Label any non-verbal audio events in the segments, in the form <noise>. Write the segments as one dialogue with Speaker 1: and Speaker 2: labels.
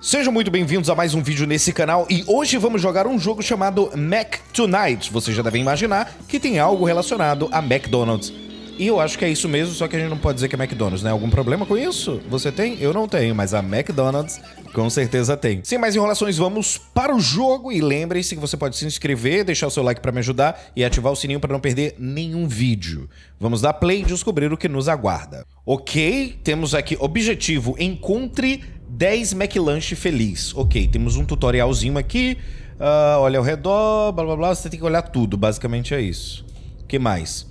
Speaker 1: Sejam muito bem-vindos a mais um vídeo nesse canal e hoje vamos jogar um jogo chamado Mac Tonight. Vocês já devem imaginar que tem algo relacionado a McDonald's. E eu acho que é isso mesmo, só que a gente não pode dizer que é McDonald's, né? Algum problema com isso? Você tem? Eu não tenho, mas a McDonald's com certeza tem. Sem mais enrolações, vamos para o jogo e lembre-se que você pode se inscrever, deixar o seu like para me ajudar e ativar o sininho para não perder nenhum vídeo. Vamos dar play e descobrir o que nos aguarda. Ok, temos aqui objetivo, encontre 10 McLanche feliz. Ok, temos um tutorialzinho aqui. Uh, olha ao redor, blá blá blá. Você tem que olhar tudo, basicamente é isso. O que mais?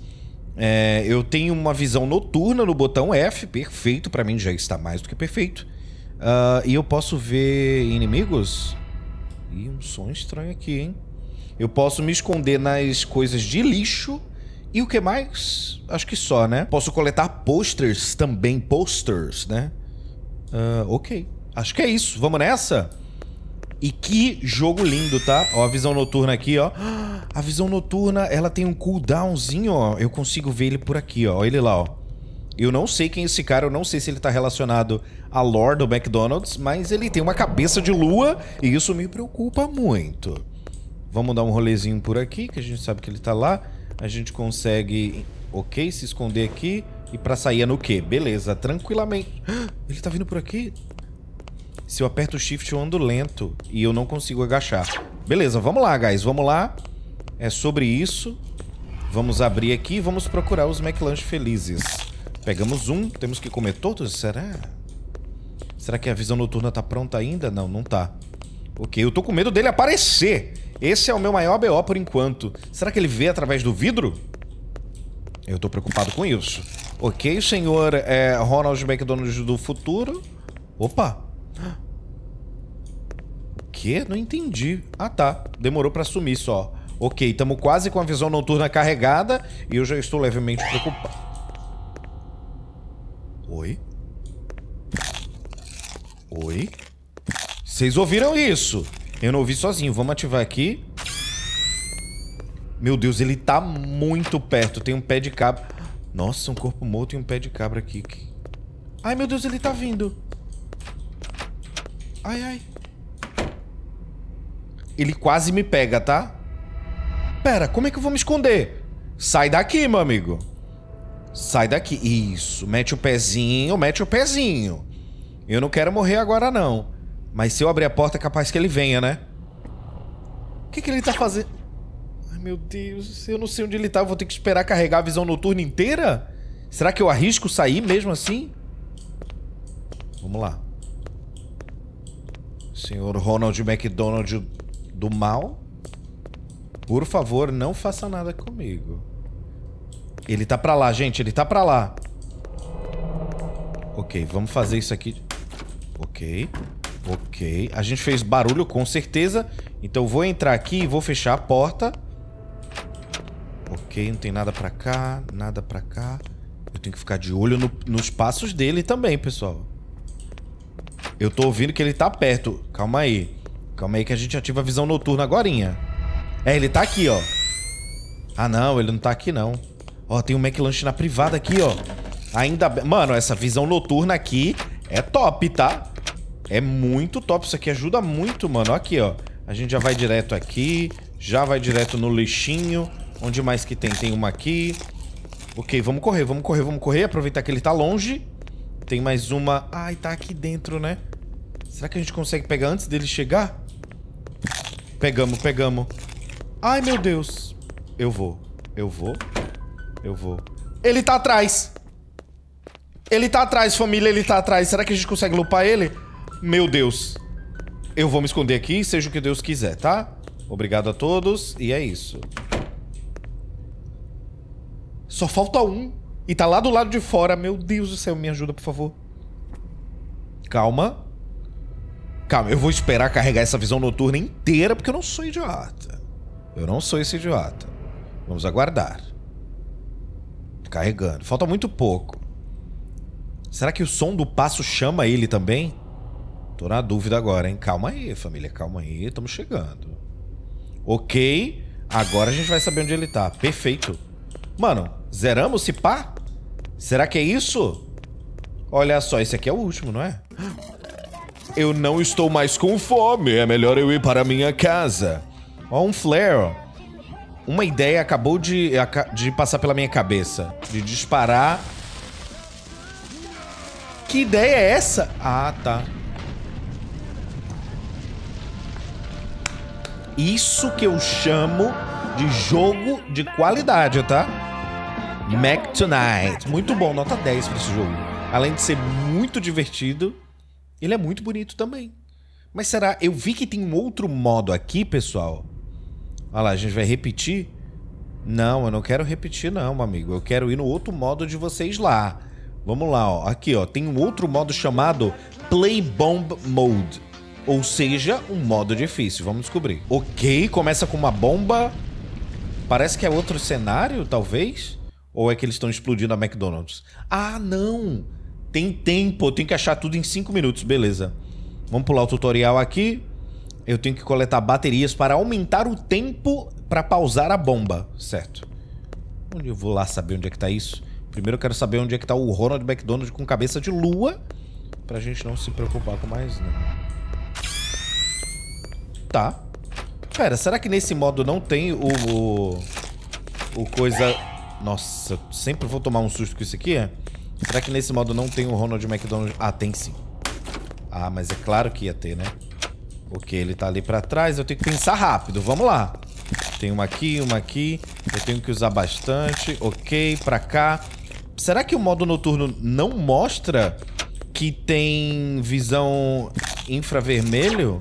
Speaker 1: É, eu tenho uma visão noturna no botão F, perfeito, para mim já está mais do que perfeito. Uh, e eu posso ver inimigos? Ih, um som estranho aqui, hein? Eu posso me esconder nas coisas de lixo. E o que mais? Acho que só, né? Posso coletar posters também, posters, né? Uh, ok. Acho que é isso. Vamos nessa? E que jogo lindo, tá? Ó, a visão noturna aqui, ó. <gasps> A visão noturna, ela tem um cooldownzinho, ó. Eu consigo ver ele por aqui, ó. Olha ele lá, ó. Eu não sei quem é esse cara, eu não sei se ele tá relacionado a lore do McDonald's, mas ele tem uma cabeça de lua e isso me preocupa muito. Vamos dar um rolezinho por aqui, que a gente sabe que ele tá lá. A gente consegue, ok, se esconder aqui. E pra sair é no quê? Beleza, tranquilamente. <gasps> Ele tá vindo por aqui? Se eu aperto o shift, eu ando lento. E eu não consigo agachar. Beleza, vamos lá, guys. Vamos lá. É sobre isso. Vamos abrir aqui e vamos procurar os McLanche felizes. Pegamos um. Temos que comer todos? Será? Será que a visão noturna tá pronta ainda? Não, não tá. Ok, eu tô com medo dele aparecer. Esse é o meu maior BO por enquanto. Será que ele vê através do vidro? Eu tô preocupado com isso. Ok, senhor é, Ronald McDonald do futuro. Opa! O quê? Não entendi. Ah, tá. Demorou pra sumir só. Ok, estamos quase com a visão noturna carregada e eu já estou levemente preocupado. Oi? Oi? Vocês ouviram isso? Eu não ouvi sozinho. Vamos ativar aqui. Meu Deus, ele tá muito perto. Tem um pé de cabra. Nossa, um corpo morto e um pé de cabra aqui. Ai, meu Deus, ele tá vindo. Ai, ai. Ele quase me pega, tá? Pera, como é que eu vou me esconder? Sai daqui, meu amigo. Sai daqui. Isso. Mete o pezinho, mete o pezinho. Eu não quero morrer agora, não. Mas se eu abrir a porta, é capaz que ele venha, né? O que, que ele tá fazendo? Meu Deus, eu não sei onde ele tá, eu vou ter que esperar carregar a visão noturna inteira? Será que eu arrisco sair mesmo assim? Vamos lá. Senhor Ronald McDonald do mal, por favor, não faça nada comigo. Ele tá pra lá, gente, ele tá pra lá. Ok, vamos fazer isso aqui. Ok, ok. A gente fez barulho, com certeza. Então vou entrar aqui e vou fechar a porta. Ok, não tem nada pra cá, nada pra cá. Eu tenho que ficar de olho no, nos passos dele também, pessoal. Eu tô ouvindo que ele tá perto. Calma aí. Calma aí que a gente ativa a visão noturna agorinha. É, ele tá aqui, ó. Ah, não, ele não tá aqui, não. Ó, tem um McLanche na privada aqui, ó. Ainda... Mano, essa visão noturna aqui é top, tá? É muito top. Isso aqui ajuda muito, mano. Aqui, ó. A gente já vai direto aqui. Já vai direto no lixinho. Onde mais que tem? Tem uma aqui. Ok, vamos correr, vamos correr, vamos correr. Aproveitar que ele tá longe. Tem mais uma... Ai, tá aqui dentro, né? Será que a gente consegue pegar antes dele chegar? Pegamos, pegamos. Ai, meu Deus. Eu vou. Eu vou. Eu vou. Ele tá atrás. Ele tá atrás, família. Ele tá atrás. Será que a gente consegue lupar ele? Meu Deus. Eu vou me esconder aqui, seja o que Deus quiser, tá? Obrigado a todos. E é isso. Só falta um. E tá lá do lado de fora. Meu Deus do céu, me ajuda, por favor. Calma. Calma, eu vou esperar carregar essa visão noturna inteira, porque eu não sou idiota. Eu não sou esse idiota. Vamos aguardar. Carregando. Falta muito pouco. Será que o som do passo chama ele também? Tô na dúvida agora, hein? Calma aí, família. Calma aí. Estamos chegando. Ok. Agora a gente vai saber onde ele tá. Perfeito. Mano, zeramos se pá? Será que é isso? Olha só, esse aqui é o último, não é? Eu não estou mais com fome. É melhor eu ir para minha casa. Ó, um flare, ó. Uma ideia acabou de, de passar pela minha cabeça. De disparar. Que ideia é essa? Ah, tá. Isso que eu chamo de jogo de qualidade, tá? Mac Tonight. Muito bom, nota 10 pra esse jogo. Além de ser muito divertido, ele é muito bonito também. Mas será? Eu vi que tem um outro modo aqui, pessoal. Olha lá, a gente vai repetir. Não, eu não quero repetir não, meu amigo. Eu quero ir no outro modo de vocês lá. Vamos lá, ó. Aqui, ó. Tem um outro modo chamado Play Bomb Mode. Ou seja, um modo difícil. Vamos descobrir. Ok, começa com uma bomba. Parece que é outro cenário, talvez. Ou é que eles estão explodindo a McDonald's? Ah, não! Tem tempo, eu tenho que achar tudo em 5 minutos, beleza. Vamos pular o tutorial aqui. Eu tenho que coletar baterias para aumentar o tempo para pausar a bomba, certo? Onde eu vou lá saber onde é que tá isso? Primeiro eu quero saber onde é que tá o Ronald McDonald com cabeça de lua, pra gente não se preocupar com mais nada. Tá. Pera, será que nesse modo não tem o... O, o coisa... Nossa, sempre vou tomar um susto com isso aqui, é? Será que nesse modo não tem o Ronald McDonald? Ah, tem sim. Ah, mas é claro que ia ter, né? Ok, ele tá ali pra trás. Eu tenho que pensar rápido. Vamos lá. Tem uma aqui, uma aqui. Eu tenho que usar bastante. Ok, pra cá. Será que o modo noturno não mostra que tem visão infravermelho?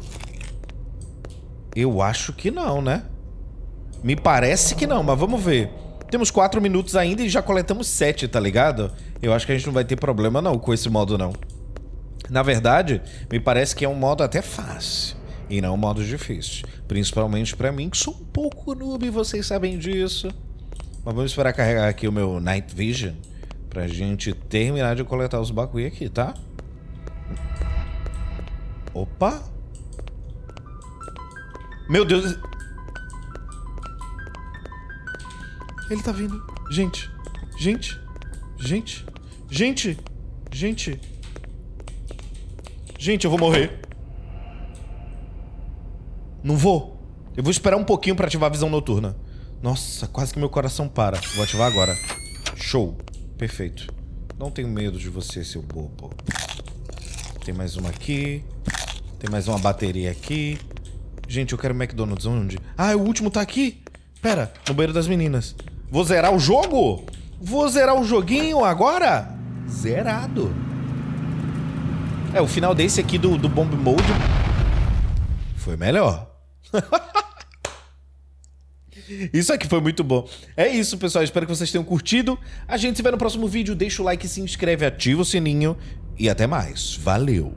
Speaker 1: Eu acho que não, né? Me parece que não, mas vamos ver. Temos 4 minutos ainda e já coletamos 7, tá ligado? Eu acho que a gente não vai ter problema não com esse modo não. Na verdade, me parece que é um modo até fácil. E não um modo difícil. Principalmente pra mim, que sou um pouco noob, vocês sabem disso. Mas vamos esperar carregar aqui o meu Night Vision. Pra gente terminar de coletar os bagulho aqui, tá? Opa! Meu Deus! Ele tá vindo. Gente. Gente. Gente. Gente. Gente. Gente, eu vou morrer. Não vou. Eu vou esperar um pouquinho pra ativar a visão noturna. Nossa, quase que meu coração para. Vou ativar agora. Show. Perfeito. Não tenho medo de você, seu bobo. Tem mais uma aqui. Tem mais uma bateria aqui. Gente, eu quero McDonald's. Onde? Ah, o último tá aqui. Pera, no banheiro das meninas. Vou zerar o jogo? Vou zerar o joguinho agora? Zerado. É, o final desse aqui do, do Bomb Mode foi melhor. <laughs> Isso aqui foi muito bom. É isso, pessoal. Espero que vocês tenham curtido. A gente se vê no próximo vídeo. Deixa o like, se inscreve, ativa o sininho. E até mais. Valeu!